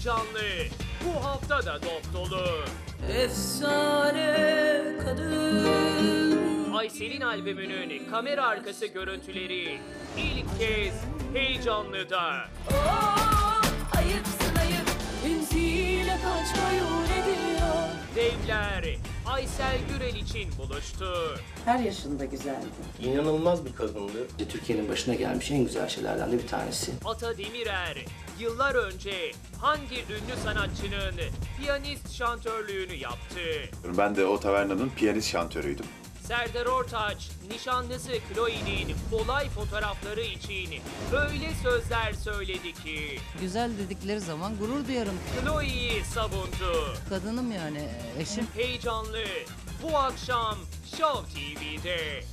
heyecanlı. Bu hafta da dop dolu. Efsane kadın Aysel'in albümünün kamera arkası görüntüleri ilk kez heyecanlıda. Oh, Devler Aysel Gürel için buluştu. Her yaşında güzeldi. İnanılmaz bir kadındı. Türkiye'nin başına gelmiş en güzel şeylerden de bir tanesi. Ata Demirer yıllar önce hangi ünlü sanatçının piyanist şantörlüğünü yaptı? Ben de o tavernanın piyanist şantörüydüm. Serdar Ortaç, nişanlısı Chloe'nin olay fotoğrafları için öyle sözler söyledi ki Güzel dedikleri zaman gurur duyarım. Chloe'yi savundu. Kadınım yani eşim. Heyecanlı bu akşam Show TV'de.